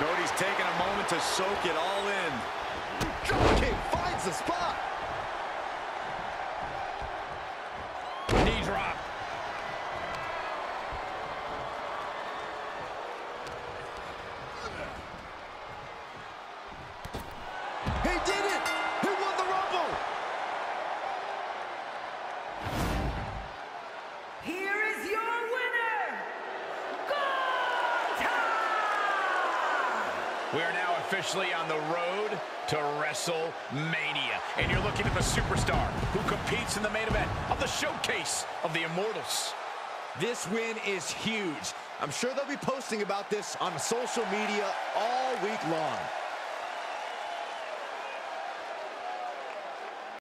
Cody's taking a moment to soak it all in. Dropkick finds the spot. We are now officially on the road to WrestleMania. And you're looking at the superstar who competes in the main event of the showcase of the Immortals. This win is huge. I'm sure they'll be posting about this on social media all week long.